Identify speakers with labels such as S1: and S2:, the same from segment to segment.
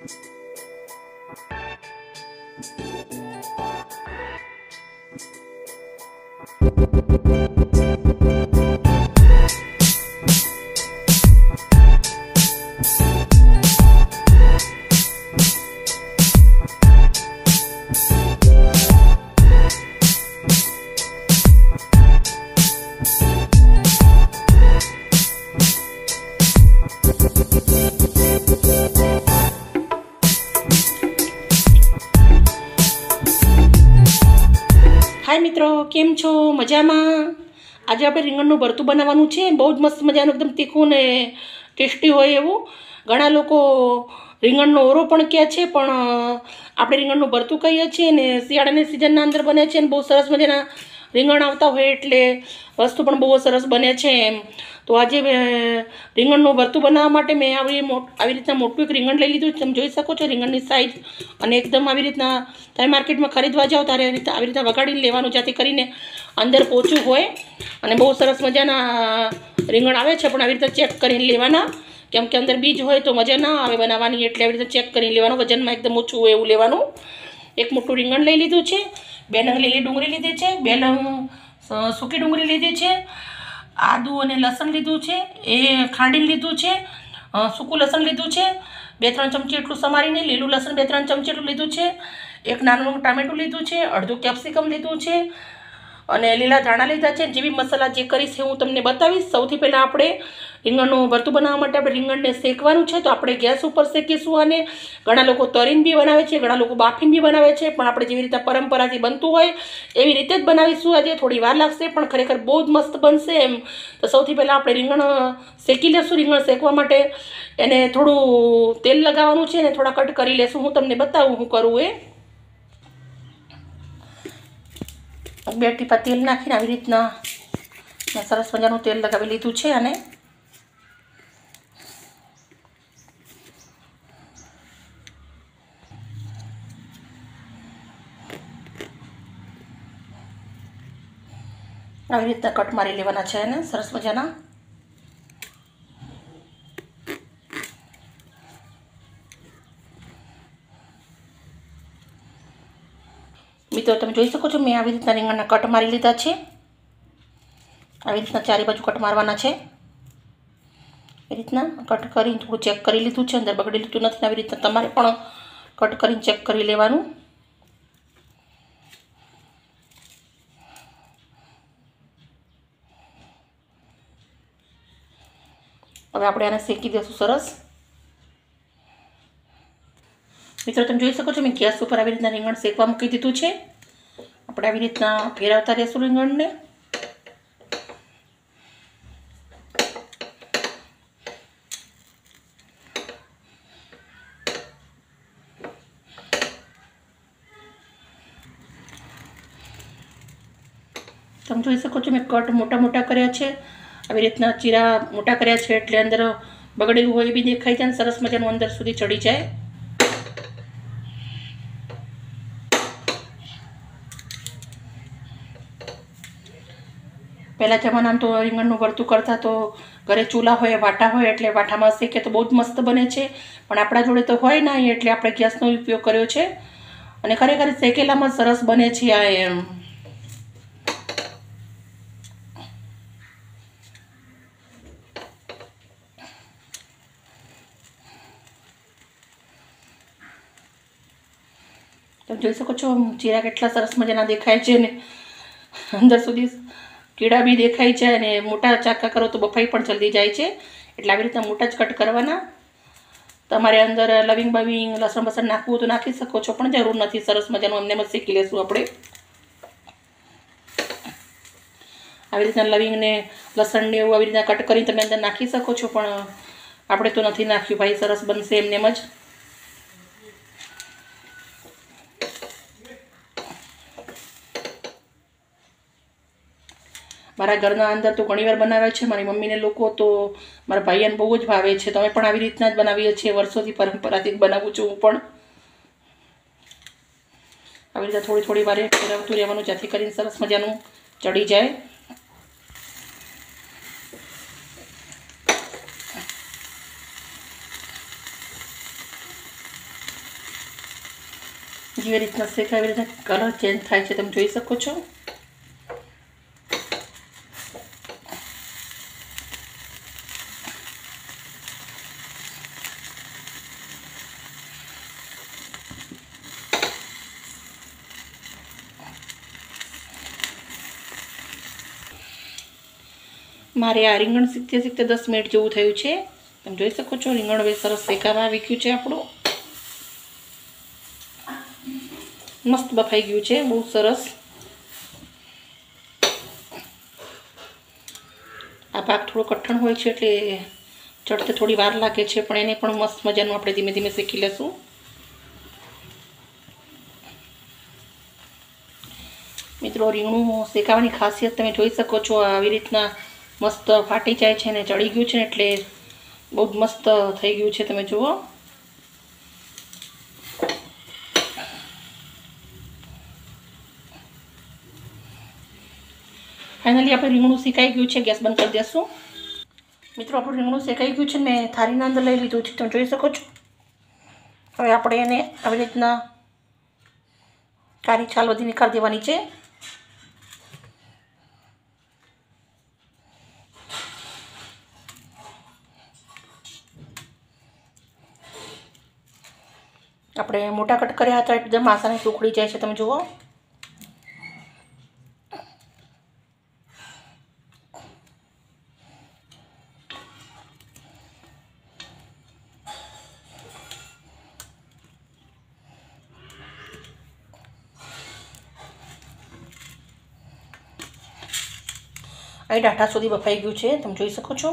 S1: Thank you. હાય મિત્રો, કેમ છો? મજામાં? આજે આપણે રીંગણનું ભરતું બનાવવાનું છે. બહુ જ મસ્ત મજાનું, એકદમ તીખું ને ટેસ્ટી હોય એવું. ઘણા લોકો રીંગણનો ઓરો પણ કહે છે, પણ આપણે રીંગણનું ભરતું કહીએ છીએ ને શિયાળાની સિઝનના અંદર બને છે ને બહુ સરસ મજાના રીંગણ આવતા હોય એટલે વસ્તુ પણ બહુ સરસ બને છે એમ. તો આજે રીંગણનું ભરતું બનાવવા માટે મેં આવી આવી રીતના મોટું એક રીંગણ લઈ લીધું. તમે જોઈ શકો છો રીંગણની સાઈઝ અને એકદમ આવી રીતના તમે માર્કેટમાં ખરીદવા જાઓ ત્યારે આવી રીતે આવી રીતના વગાડીને લેવાનું જેથી કરીને અંદર પોચું હોય. અને બહુ સરસ મજાના રીંગણ આવે છે, પણ આવી રીતે ચેક કરીને લેવાના. કેમ કે અંદર બીજ હોય તો મજા ના આવે બનાવવાની, એટલે આવી રીતે ચેક કરીને લેવાનું. વજનમાં એકદમ ઓછું હોય એવું લેવાનું. એક મોટું રીંગણ લઈ લીધું છે. બે નંગ લીલી ડુંગળી લીધી છે. બે નંગ સૂકી ડુંગળી લીધી છે, આદુ અને લસણ લીધું છે, એ ખાંડીને લીધું છે સૂકું લસણ લીધું છે, બે ત્રણ ચમચી એટલું સમારીને લીલું લસણ બે ત્રણ ચમચી એટલું લીધું છે, એક નાનું ટામેટું લીધું છે, અડધું કેપ્સિકમ લીધું છે અને લીલા ધાણા લીધા છે. જેવી મસાલા જે કરીશ એ હું તમને બતાવીશ. સૌથી પહેલાં આપણે રીંગણનું ભરતું બનાવવા માટે આપણે રીંગણને શેકવાનું છે. તો આપણે ગેસ ઉપર શેકીશું અને ઘણા લોકો તરીને બી બનાવે છે, ઘણા લોકો બાફીને બી બનાવે છે. પણ આપણે જેવી રીતે પરંપરાથી બનતું હોય એવી રીતે જ બનાવીશું. આજે થોડી વાર લાગશે, પણ ખરેખર બહુ જ મસ્ત બનશે એમ. તો સૌથી પહેલાં આપણે રીંગણ શેકી લેશું, રીંગણ શેકવા માટે. એને થોડું તેલ લગાવવાનું છે અને થોડા કટ કરી લેશું. હું તમને બતાવું હું કરું એ. બે ટીપા તેલ નાખીને આવી રીતના મેં સરસ મજાનું તેલ લગાવી લીધું છે અને આવી રીતના કટ મારી લેવાના છે એને સરસ મજાના મિત્રો તમે જોઈ શકો છો, મેં આવી રીતના રીંગણના કટ મારી લીધા છે. આવી રીતના ચારે બાજુ કટ મારવાના છે. એ રીતના કટ કરીને થોડું ચેક કરી લીધું છે, અંદર બગડી લીધું નથી આવી રીતના તમારે પણ કટ કરીને ચેક કરી લેવાનું. હવે આપણે આને શેકી દઈશું સરસ. મિત્રો, તમે જોઈ શકો છો, મેં ગેસ ઉપર આવી રીતના રીંગણ શેકવા મૂકી દીધું છે. આપણે આવી રીતના ફેરવતા રહેશું રીંગણને તમે જોઈ શકો છો મેં કટ મોટા મોટા કર્યા છે. આવી રીતના ચીરા મોટા કર્યા છે એટલે અંદર બગડેલું હોય બી દેખાય જાય સરસ મજાનું અંદર સુધી ચડી જાય. પહેલાં જમાનામાં તો રીંગણનું ભરતું કરતા તો ઘરે ચૂલા હોય, વાટા હોય એટલે વાટામાં શેકે તો બહુ જ મસ્ત બને છે. પણ આપણા જોડે તો હોય ના એટલે આપણે ગેસનો ઉપયોગ કર્યો છે. અને ખરેખર શેકેલામાં સરસ બને છે આ એમ તમે જોઈ શકો છો જીરા કેટલા સરસ મજાના દેખાય છે ને. અંદર સુધી કીડા બી દેખાય છે અને મોટા ચાકા કરો તો બફાઈ પણ જલ્દી જાય છે. એટલે આવી રીતના મોટા જ કટ કરવાના. તમારે અંદર લવિંગ બવિંગ, લસણ બસણ નાખવું તો નાખી શકો છો, પણ જરૂર નથી. સરસ મજાનું અમને મત શીખી લેશું આપણે. આવી રીતના લવિંગને લસણને એવું આવી રીતના કટ કરીને તમે અંદર નાખી શકો છો, પણ આપણે તો નથી નાખ્યું ભાઈ. સરસ બનશે એમને એમ જ. મારા ઘરના અંદર તો ઘણીવાર બનાવે છે. મારી મમ્મીને લોકો તો મારા ભાઈને બહુ જ ભાવે છે. તમે પણ આવી રીતના જ બનાવીએ છીએ. વર્ષોથી પરંપરાથી બનાવું છું હું પણ. આવી રીતે થોડી થોડી વારે ફેરવતું રહેવાનું, જેથી કરીને સરસ મજાનું ચડી જાય. જેવી રીતના શેકાય એવી રીતના કલર ચેન્જ થાય છે, તમે જોઈ શકો છો. મારે આ રીંગણ શીખતે શીખતે દસ મિનિટ જેવું થયું છે. તમે જોઈ શકો છો, રીંગણ હવે સરસ શેકાવા આવી ગયું છે આપણું. મસ્ત બફાઈ ગયું છે, બહુ સરસ. આ ભાગ થોડો કઠણ હોય છે એટલે ચડતે થોડી વાર લાગે છે, પણ એને પણ મસ્ત મજાનું આપણે ધીમે ધીમે શેકી લેશું. મિત્રો, રીંગણું શેકાવાની ખાસિયત તમે જોઈ શકો છો, આવી રીતના મસ્ત ફાટી જાય છે ને ચડી ગયું છે એટલે બહુ મસ્ત થઈ ગયું છે, તમે જુઓ. ફાઇનલી આપણે રીંગણું શેકાઈ ગયું છે, ગેસ બંધ કરી દેશું. મિત્રો, આપણું રીંગણું શેકાઈ ગયું છે મેં થાળીના અંદર લઈ લીધું છે, તમે જોઈ શકો છો. હવે આપણે એને આવી રીતના કારી છાલ બધી નીકાળી દેવાની છે. આપણે મોટા કટ કર્યા હતા એકદમ આસાની સુખડી જાય છે તમે જુઓ. અહીં ડાટા સુધી બફાઈ ગયું છે, તમે જોઈ શકો છો.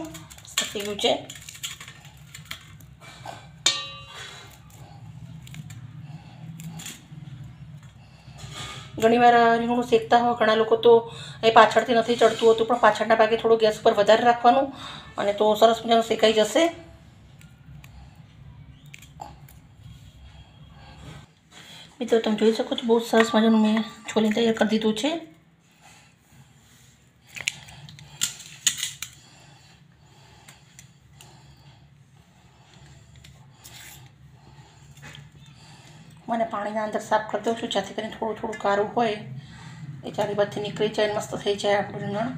S1: થઈ ગયું છે. ઘણીવાર રીંગણું શેકતા હોય, ઘણા લોકો તો એ પાછળથી નથી ચડતું હોતું, પણ પાછળના ભાગે થોડું ગેસ ઉપર વધારે રાખવાનું અને તો સરસ મજાનું શેકાઈ જશે. મિત્રો, તમે જોઈ શકો છો, બહુ સરસ મજાનું મેં છોલી તૈયાર કરી દીધું છે મને પાણીના અંદર સાફ કરી દઉં છું. જેથી કરીને થોડું થોડું કારું હોય, એ ચારી બાજુથી નીકળી જાય મસ્ત થઈ જાય આપણું રીંગણ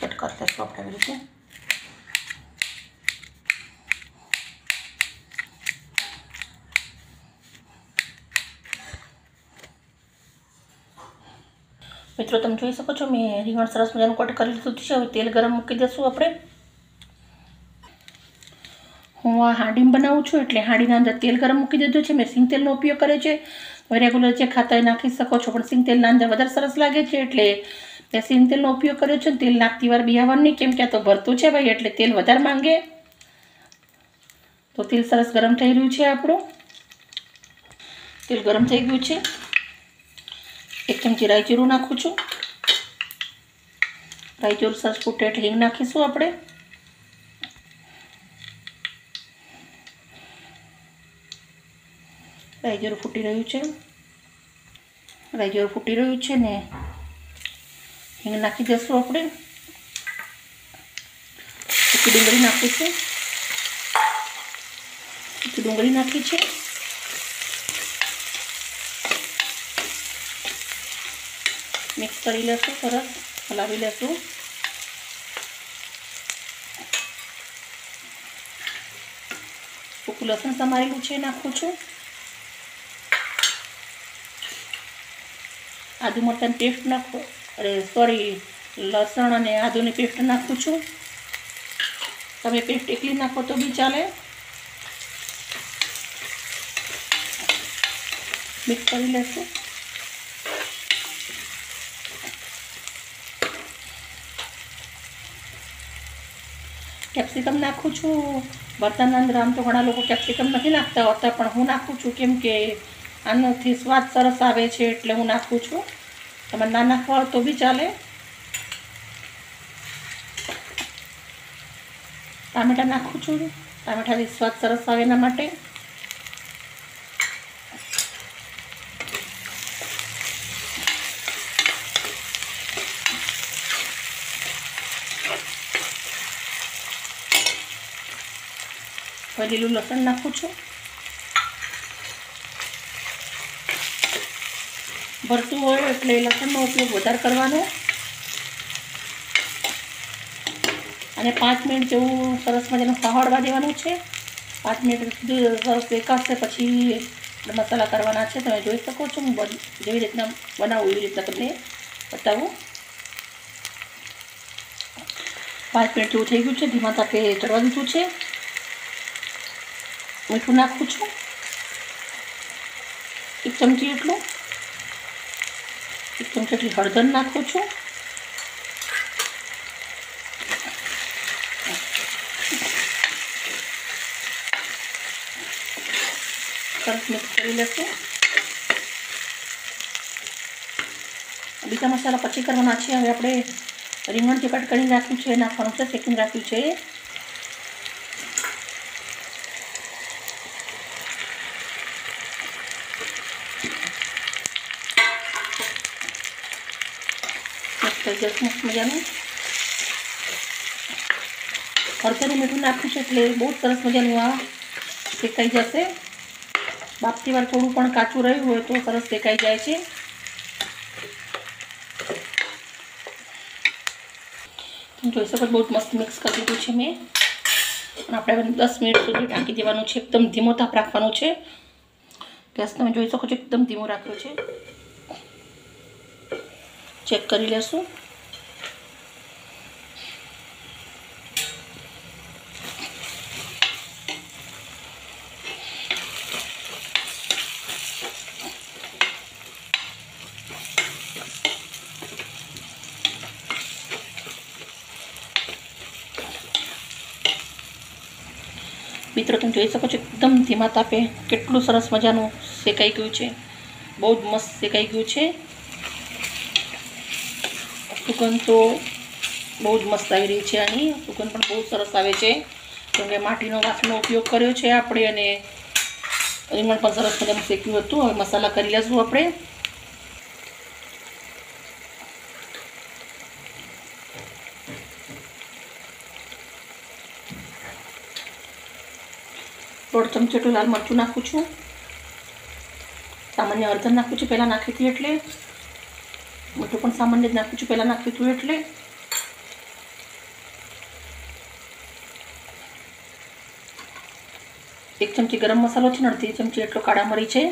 S1: કટ કરી લેશું આપણે આવી રીતે. મિત્રો, તમે જોઈ શકો છો, મેં રીંગણ સરસ મજાનું કટ કરી લીધું છે. હવે તેલ ગરમ મૂકી દઈશું આપણે. હું આ હાંડીમાં બનાવું છું, એટલે હાંડીના અંદર તેલ ગરમ મૂકી દીધું છે. મેં સિંગ તેલનો ઉપયોગ કર્યો છે. હવે રેગ્યુલર જે ખાતા નાખી શકો છો, પણ સિંગ તેલના અંદર વધારે સરસ લાગે છે, એટલે મેં સિંગ તેલનો ઉપયોગ કર્યો છે. તેલ નાખતી વાર બિયાવાનું નહીં, કેમ કે તો ભરતું છે ભાઈ, એટલે તેલ વધારે માંગે. તો તેલ સરસ ગરમ થઈ રહ્યું છે આપણું. તેલ ગરમ થઈ ગયું છે. એક ચમચી રાયચીરું નાખું છું. રાઈ જીરું સરસ ફૂટે હિંગ નાખીશું આપણે. રાઈ ફૂટી રહ્યું છે. રાઈ ફૂટી રહ્યું છે ને હિંગ નાખી દઈશું આપણે. ડુંગળી નાખીશું ડુંગળી નાખી છે. કરી લેશું સરસ હલાવી લેશું સૂકું લસણ સમારેલું છે નાખું છું આદુ મરચાંની પેસ્ટ નાખો અરે સોરી લસણ અને આદુની પેસ્ટ નાખું છું તમે પેસ્ટ એકલી નાખો તો બી ચાલે મિક્સ કરી લેશું કેપ્સિકમ નાખું છું. બર્તનના અંદર આમ તો ઘણા લોકો કેપ્સિકમ નથી નાખતા હોતા, પણ હું નાખું છું. કેમ કે આનાથી સ્વાદ સરસ આવે છે એટલે હું નાખું છું. તમે ના નાખવા તો બી ચાલે. ટામેટાં નાખું છું. ટામેટાથી સ્વાદ સરસ આવે એના માટે. લીલું લસણ નાખું છું. ભરતું હોય એટલે લસણનો ઉપયોગ વધારે કરવાનો. અને પાંચ મિનિટ જેવું સરસ મજાનું સહાડવા દેવાનું છે. પાંચ મિનિટ સુધી સરસ દેખાશે પછી મસાલા કરવાના છે. તમે જોઈ શકો છો, હું જેવી રીતના બનાવું, એવી રીતના તમને બતાવું. પાંચ મિનિટ જેવું થઈ ગયું છે. ધીમા તાપે ચડવા દીધું છે. મીઠું નાખું છું એક ચમચી એટલું એક ચમચી એટલી હળદર નાખું છું સરસ મિક્સ કરી લેશું બીજા મસાલા પછી કરવાના છે હવે આપણે રીંગણ જે કટ કરીને રાખ્યું છે નાખવાનું છે શેકીને રાખ્યું છે મસ્ત મજાનું? હળદરનું મીઠું નાખ્યું છે એટલે બહુ સરસ મજાનું આ શેકાઈ જશે. બાપતી વાર થોડું પણ કાચું રહ્યું હોય તો સરસ શેકાઈ જાય છે. જોઈ શકો બહુ મસ્ત મિક્સ કરી દીધું છે મેં. આપણે હવે દસ મિનિટ સુધી ઢાંકી દેવાનું છે, એકદમ ધીમો તાપ રાખવાનું છે. ગેસ તમે જોઈ શકો છો, એકદમ ધીમો રાખ્યો છે. ચેક કરી લેશું. મિત્રો, તમે જોઈ શકો છો, એકદમ ધીમા તાપે કેટલું સરસ મજાનું શેકાઈ ગયું છે. બહુ જ મસ્ત શેકાઈ ગયું છે. સુગંધ તો બહુ જ મસ્ત આવી રહી છે આની. સુગંધ પણ બહુ સરસ આવે છે. કેમ કે માટીનો વાસણનો ઉપયોગ કર્યો છે આપણે અને રીંગણ પણ સરસ મજાનું શેક્યું હતું. હવે મસાલા કરી લઈશું આપણે. દોઢ ચમચી જેટલું લાલ મરચું નાખું છું. સામાન્ય હળદર નાખું છું, પહેલાં નાખી હતી એટલે. મીઠું પણ સામાન્ય જ નાખું છું, પહેલાં નાખ્યું હતું એટલે. એક ચમચી ગરમ મસાલો છે ને, અડધી ચમચી એટલો કાળા મરી છે.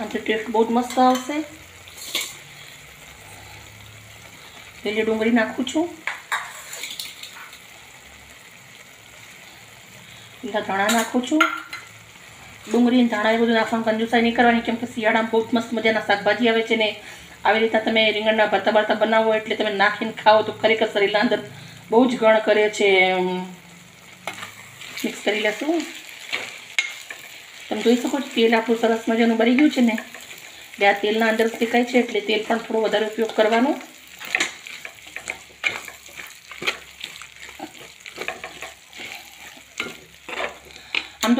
S1: આનાથી ટેસ્ટ બહુ જ મસ્ત આવશે. લીલી ડુંગળી નાખું છું. લીલા ધાણા નાખું છું. ડુંગળી ધાણા એ બધું નાખવાનું કંજુસાઈ નહીં કરવાની, કેમ શિયાળામાં બહુ મસ્ત મજાના શાકભાજી આવે છે ને આવી રીતના તમે રીંગણના ભરતા ભરતા બનાવો એટલે તમે નાખીને ખાઓ તો ખરેખર શરીરના અંદર બહુ જ ગણ કરે છે મિક્સ કરી લેશું. તમે જોઈ શકો છો, તેલ આપણું સરસ મજાનું બળી ગયું છે ને. એટલે તેલના અંદર શેકાય છે એટલે તેલ પણ થોડો વધારે ઉપયોગ કરવાનો.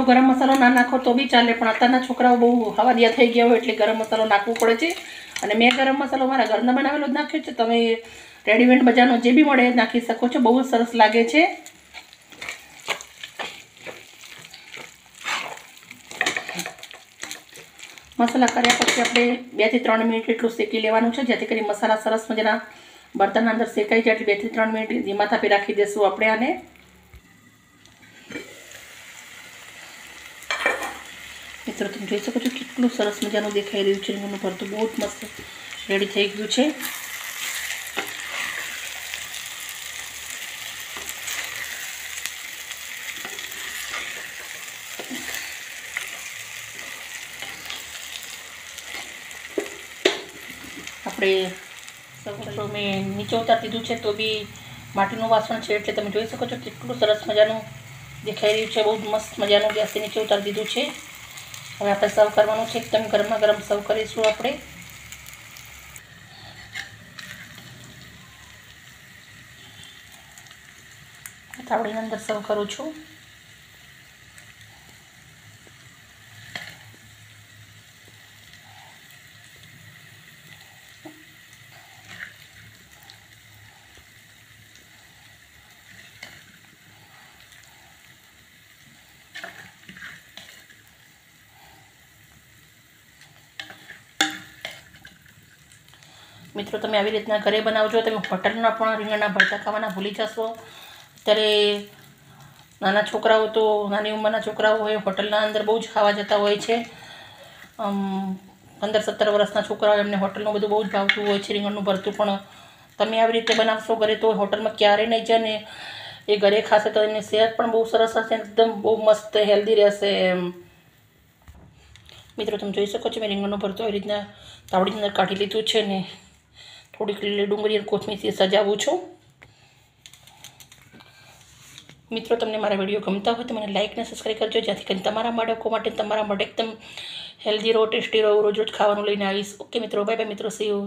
S1: આમ ગરમ મસાલો ના નાખો તો બી ચાલે, પણ અત્યારના છોકરાઓ બહુ હવાદિયા થઈ ગયા હોય એટલે ગરમ મસાલો નાખવો પડે છે. અને મેં ગરમ મસાલો મારા ઘરના બનાવેલો જ નાખ્યો છે. તમે રેડીમેડ બજારનો જે બી મળે નાખી શકો છો. બહુ જ સરસ લાગે છે. મસાલા કર્યા પછી આપણે બેથી ત્રણ મિનિટ એટલું શેકી લેવાનું છે. જેથી કરી મસાલા સરસ મજાના બર્તનના અંદર શેકાઈ જાય એટલે બેથી ત્રણ મિનિટ ધીમા તાપે રાખી દઈશું આપણે આને. મિત્રો તમે જોઈ શકો છો કેટલું સરસ મજાનું દેખાઈ રહ્યું છે રીંગણનું ભરતું બહુ જ મસ્ત રેડી થઈ ગયું છે. આપણે તો મેં નીચે ઉતારી દીધું છે તો બી માટીનું વાસણ છે એટલે તમે જોઈ શકો છો કેટલું સરસ મજાનું દેખાઈ રહ્યું છે, બહુ મસ્ત મજાનું ગેસથી નીચે ઉતારી દીધું છે. હવે આપણે સર્વ કરવાનું છે એકદમ ગરમા ગરમ સર્વ કરીશું આપણે. તાવડીની અંદર સર્વ કરું છું. મિત્રો, તમે આવી રીતના ઘરે બનાવજો, તમે હોટલના પણ રીંગણના ભરતા ખાવાના ભૂલી જશો. અત્યારે નાના છોકરાઓ તો, નાની ઉંમરના છોકરાઓ હોય, હોટલના અંદર બહુ જ ખાવા જતા હોય છે. પંદર સત્તર વર્ષના છોકરાઓ એમને હોટલનું બધું બહુ જ ભાવતું હોય છે, રીંગણનું ભરતું પણ. તમે આવી રીતે બનાવશો ઘરે તો હોટલમાં ક્યારેય નહીં જાય ને એ ઘરે ખાશે તો એમની સેહત પણ બહુ સરસ હશે એકદમ બહુ મસ્ત, હેલ્ધી રહેશે એમ. મિત્રો, તમે જોઈ શકો છો, મેં રીંગણનું ભરતું આવી રીતના તાવડીની અંદર કાઢી લીધું છે ને. થોડીક લીલી ડુંગળી અને કોથમીરથી સજાવું છું. મિત્રો, તમને મારા વીડિયો ગમતા હોય તો મને લાઇક ને સબસ્ક્રાઈબ કરજો, જેથી કરીને તમારા બાળકો માટે તમારા માટે એકદમ હેલ્ધી રહો ટેસ્ટી રહો. રોજ રોજ ખાવાનું લઈને આવીશ. ઓકે મિત્રો બાય બાય મિત્રો સી યુ